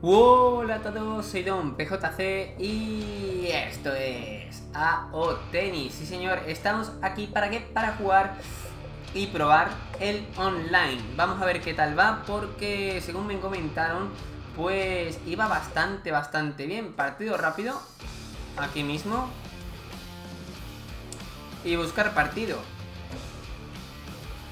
Hola a todos, soy Don PJC y esto es AO Tennis. Sí señor, estamos aquí para qué? Para jugar y probar el online. Vamos a ver qué tal va porque según me comentaron pues iba bastante, bastante bien. Partido rápido, aquí mismo. Y buscar partido.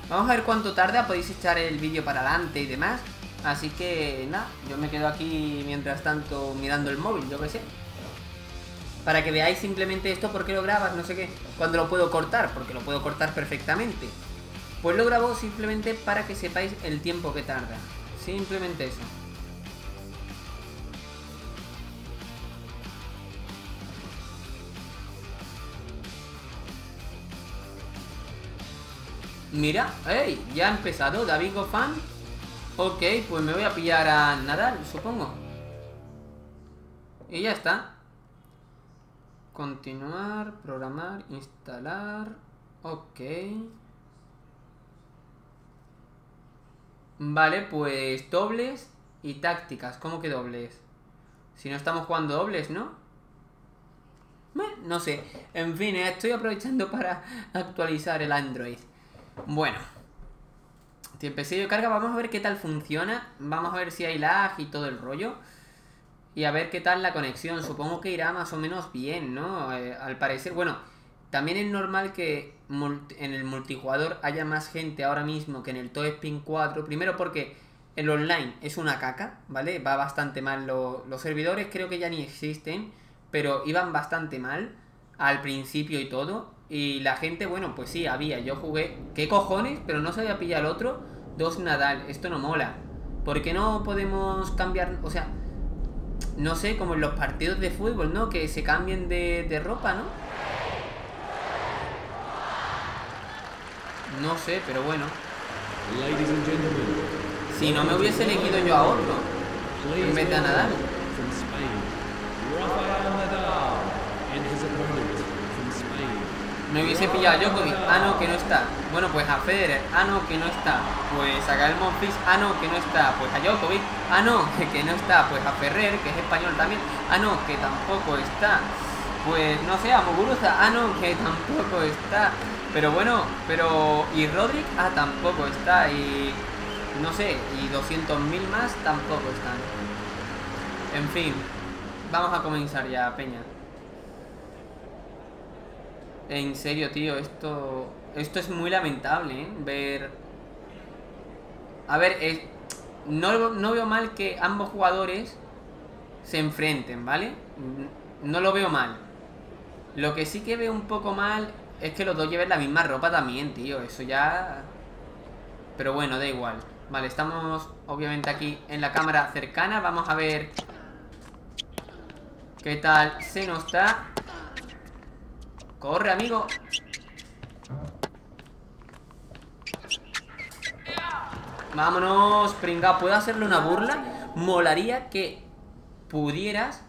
Vamos a ver cuánto tarda, podéis echar el vídeo para adelante y demás. Así que nada, yo me quedo aquí mientras tanto mirando el móvil, yo qué sé. Para que veáis simplemente esto, ¿por qué lo grabas? No sé qué. Cuando lo puedo cortar, porque lo puedo cortar perfectamente. Pues lo grabo simplemente para que sepáis el tiempo que tarda. Simplemente eso. Mira, ¡ey! Ya ha empezado David Goffin Ok, pues me voy a pillar a Nadal, supongo. Y ya está. Continuar, programar, instalar. Ok. Vale, pues dobles y tácticas. ¿Cómo que dobles? Si no estamos jugando dobles, ¿no? No sé. En fin, estoy aprovechando para actualizar el Android. Bueno. Tiempecillo de carga, vamos a ver qué tal funciona. Vamos a ver si hay lag y todo el rollo. Y a ver qué tal la conexión. Supongo que irá más o menos bien, ¿no? Eh, al parecer, bueno, también es normal que en el multijugador haya más gente ahora mismo que en el Toy Spin 4. Primero porque el online es una caca, ¿vale? Va bastante mal. los servidores creo que ya ni existen, pero iban bastante mal al principio y todo. Y la gente, bueno, pues sí, había. Yo jugué. ¿Qué cojones? Pero no sabía pillar el otro. Dos Nadal. Esto no mola. ¿Por qué no podemos cambiar? O sea, no sé, como en los partidos de fútbol, ¿no? Que se cambien de, de ropa, ¿no? No sé, pero bueno. Si no me hubiese elegido yo a otro en vez de a Nadal. Me hubiese pillado a Djokovic, ah no, que no está. Bueno, pues a Federer, ah no, que no está. Pues a Gael Monfils, ah no, que no está. Pues a Djokovic, ah no, que no está. Pues a Ferrer, que es español también, ah no, que tampoco está. Pues no sé, a Muguruza, ah no, que tampoco está. Pero bueno, pero... Y Rodrick, ah, tampoco está. Y... No sé, y 200.000 más tampoco están. En fin, vamos a comenzar ya, Peña. En serio, tío, esto... Esto es muy lamentable, ¿eh? Ver... A ver, no, no veo mal que ambos jugadores se enfrenten, ¿vale? No lo veo mal. Lo que sí que veo un poco mal es que los dos lleven la misma ropa también, tío. Eso ya... Pero bueno, da igual. Vale, estamos obviamente aquí en la cámara cercana. Vamos a ver qué tal se nos está. Corre, amigo. Vámonos, pringa. ¿Puedo hacerle una burla? Molaría que pudieras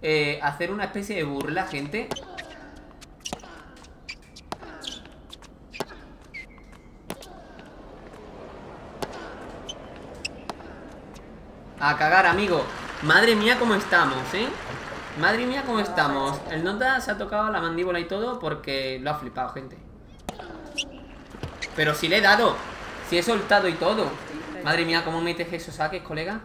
eh, hacer una especie de burla, gente. A cagar, amigo. Madre mía, cómo estamos, ¿eh? Madre mía, cómo estamos. El nota se ha tocado la mandíbula y todo porque lo ha flipado, gente. Pero si le he dado. Si he soltado y todo. Madre mía, ¿cómo metes esos saques, colega?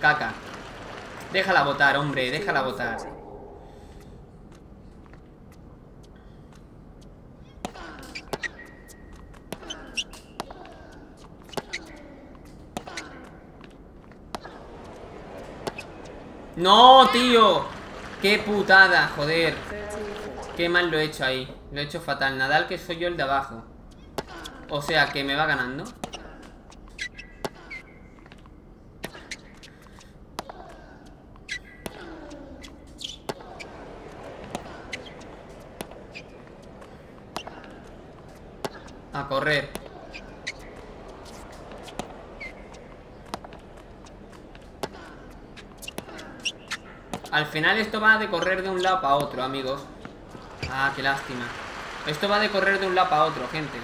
Caca. Déjala votar, hombre, déjala votar. ¡No, tío! ¡Qué putada, joder! Qué mal lo he hecho ahí. Lo he hecho fatal. Nadal que soy yo el de abajo. O sea, que me va ganando. A correr Al final esto va de correr de un lado para otro, amigos Ah, qué lástima Esto va de correr de un lado a otro, gente.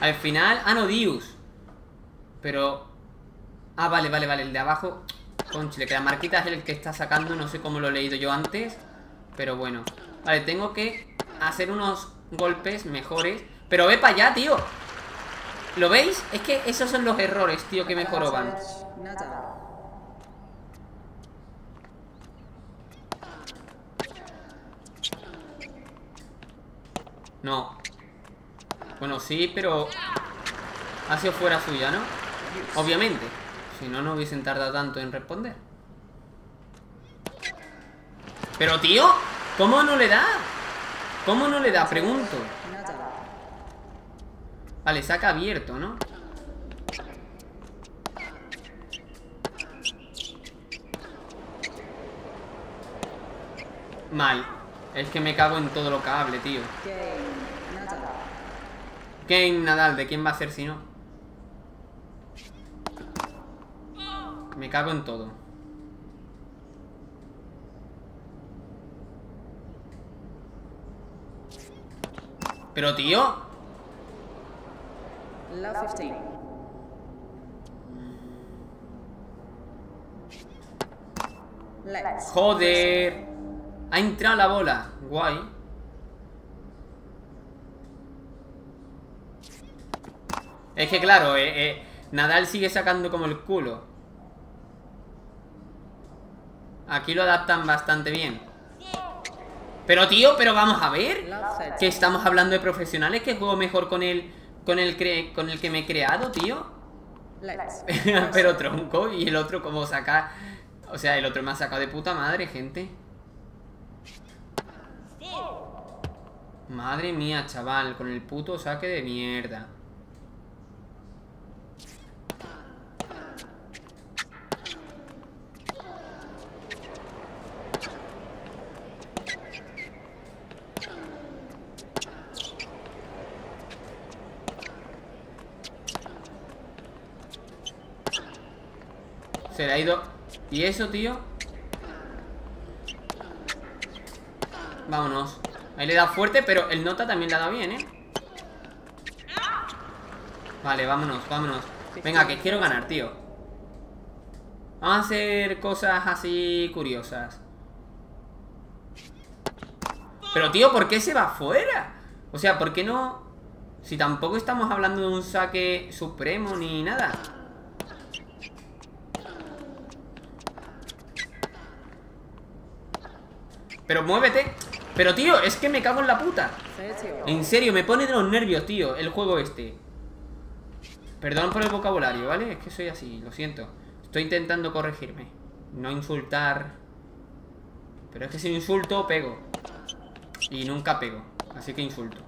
Al final... Ah, no, Dius. Pero... Ah, vale, vale, vale. El de abajo... Conchile, que la marquita es el que está sacando. No sé cómo lo he leído yo antes. Pero bueno. Vale, tengo que hacer unos golpes mejores. Pero ve para allá, tío. ¿Lo veis? Es que esos son los errores, tío, que me No. Bueno, sí, pero... Ha sido fuera suya, ¿no? Obviamente. Si no, no hubiesen tardado tanto en responder. Pero, tío, ¿cómo no le da? ¿Cómo no le da? Pregunto. Vale, saca abierto, ¿no? Mal. Es que me cago en todo lo cable, tío. Game Nadal, ¿de quién va a ser si no? Me cago en todo. Pero, tío. Joder. Ha entrado la bola. Guay. Es que claro, eh, eh, Nadal sigue sacando como el culo. Aquí lo adaptan bastante bien. Pero tío, pero vamos a ver. Que estamos hablando de profesionales que juego mejor con el con el con el que me he creado, tío. pero tronco y el otro como saca, o sea, el otro me ha sacado de puta madre, gente. Madre mía, chaval, con el puto saque de mierda. Se le ha ido... ¿Y eso, tío? Vámonos Ahí le da fuerte, pero el nota también le ha dado bien, ¿eh? Vale, vámonos, vámonos Venga, que quiero ganar, tío Vamos a hacer cosas así curiosas Pero, tío, ¿por qué se va fuera? O sea, ¿por qué no...? Si tampoco estamos hablando de un saque supremo ni nada Pero muévete pero, tío, es que me cago en la puta. En serio, me pone de los nervios, tío, el juego este. Perdón por el vocabulario, ¿vale? Es que soy así, lo siento. Estoy intentando corregirme. No insultar. Pero es que si insulto, pego. Y nunca pego. Así que insulto.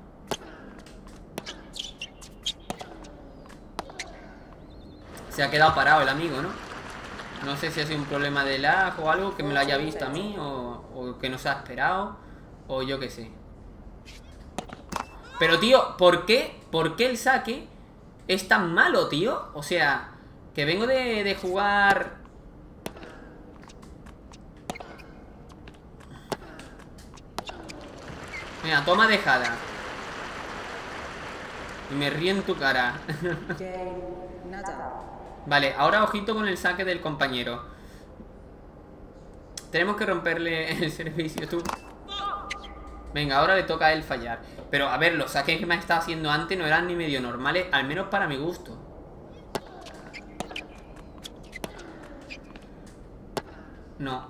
Se ha quedado parado el amigo, ¿no? No sé si ha sido un problema de lag o algo que me lo haya visto a mí o, o que no se ha esperado. O yo qué sé. Pero, tío, ¿por qué? ¿Por qué el saque es tan malo, tío? O sea, que vengo de, de jugar... Mira, toma dejada. Y me río en tu cara. vale, ahora ojito con el saque del compañero. Tenemos que romperle el servicio, tú. Venga, ahora le toca a él fallar. Pero, a ver, los saques que me ha estado haciendo antes no eran ni medio normales, al menos para mi gusto. No.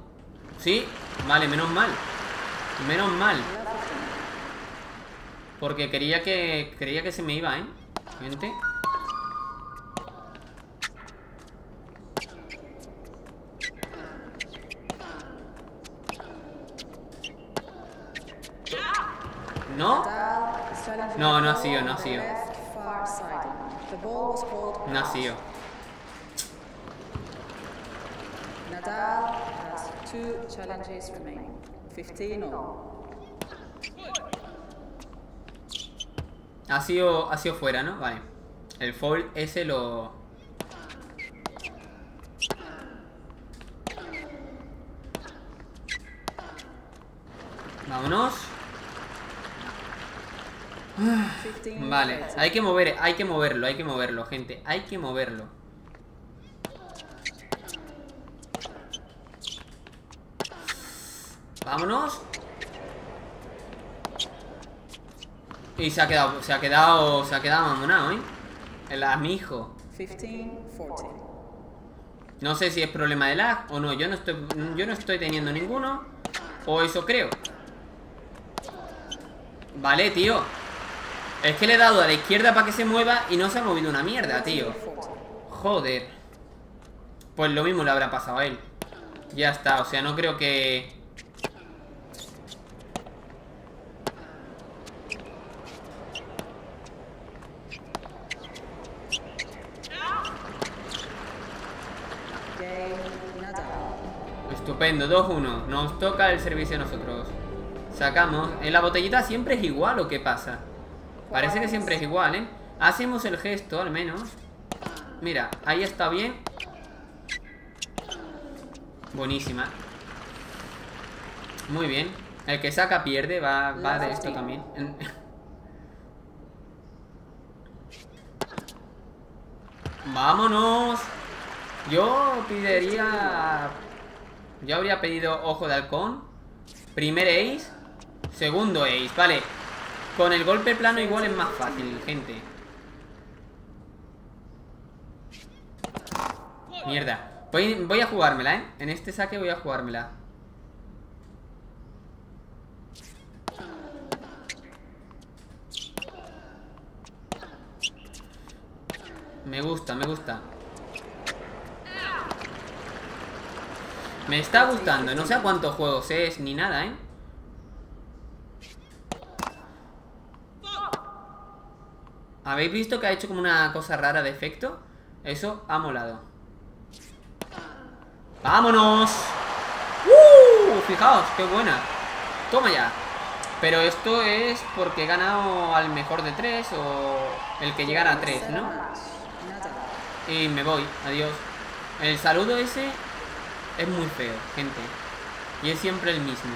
¿Sí? Vale, menos mal. Menos mal. Porque quería que... Creía que se me iba, ¿eh? Gente. ¿No? No, no ha sido, no ha sido. No ha sido. Ha sido, ha sido fuera, ¿no? Vale. El foul ese lo... Vámonos. Vale, hay que mover, hay que moverlo, hay que moverlo, gente. Hay que moverlo. Vámonos. Y se ha quedado, se ha quedado, se ha quedado mamonado, ¿eh? El amigo. 15, 14. No sé si es problema de lag o no. Yo no estoy, yo no estoy teniendo ninguno. O eso creo. Vale, tío. Es que le he dado a la izquierda para que se mueva y no se ha movido una mierda, tío. Joder. Pues lo mismo le habrá pasado a él. Ya está, o sea, no creo que... Estupendo, 2-1 Nos toca el servicio a nosotros Sacamos ¿En la botellita siempre es igual o qué pasa? Parece que siempre es igual, ¿eh? Hacemos el gesto, al menos. Mira, ahí está bien. Buenísima. Muy bien. El que saca pierde, va, va de esto también. ¡Vámonos! Yo pediría... Yo habría pedido ojo de halcón. Primer ace Segundo ace, vale Con el golpe plano igual es más fácil, gente. Mierda. Voy, a jugármela, ¿eh? En este saque voy a jugármela. Me gusta, me gusta. Me está gustando, no sé a cuántos juegos es ni nada, ¿eh? ¿Habéis visto que ha hecho como una cosa rara de efecto? Eso ha molado ¡Vámonos! ¡Uh! Fijaos, qué buena Toma ya Pero esto es porque he ganado al mejor de tres O el que llegara a tres, ¿no? Y me voy, adiós El saludo ese es muy feo, gente. Y es siempre el mismo.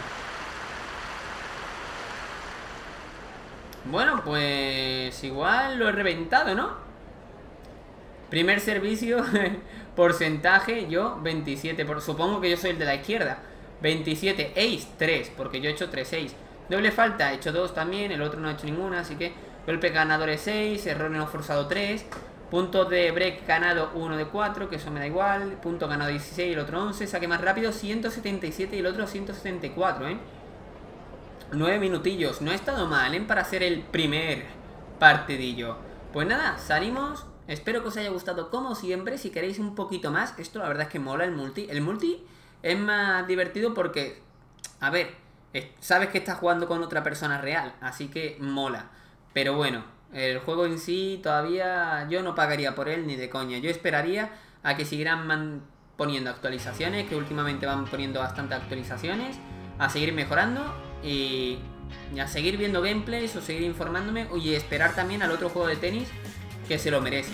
Bueno, pues igual lo he reventado, ¿no? Primer servicio, porcentaje, yo 27. Por, supongo que yo soy el de la izquierda. 27, ace 3, porque yo he hecho 3 ace. Doble falta, he hecho 2 también, el otro no ha hecho ninguna, así que golpe ganador es 6, error no forzado 3. Puntos de break ganado 1 de 4, que eso me da igual. Punto ganado 16 y el otro 11. Saque más rápido 177 y el otro 174, ¿eh? 9 minutillos. No ha estado mal, ¿eh? Para hacer el primer partidillo. Pues nada, salimos. Espero que os haya gustado como siempre. Si queréis un poquito más, esto la verdad es que mola el multi. El multi es más divertido porque, a ver, sabes que estás jugando con otra persona real. Así que mola. Pero bueno, el juego en sí todavía yo no pagaría por él ni de coña. Yo esperaría a que siguieran poniendo actualizaciones, que últimamente van poniendo bastantes actualizaciones, a seguir mejorando y, a seguir viendo gameplays o seguir informándome y esperar también al otro juego de tenis que se lo merece.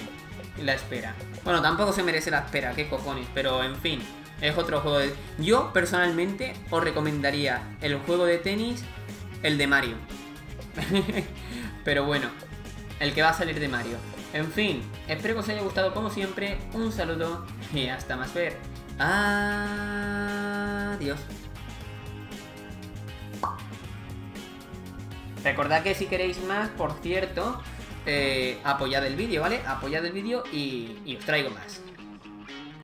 La espera. Bueno, tampoco se merece la espera, qué cojones, pero en fin, es otro juego de... Yo personalmente os recomendaría el juego de tenis, el de Mario. pero bueno, el que va a salir de Mario. En fin, espero que os haya gustado como siempre. Un saludo y hasta más ver. Adiós. Recordad que si queréis más, por cierto, eh, apoyad el vídeo, ¿vale? Apoyad el vídeo y, y os traigo más.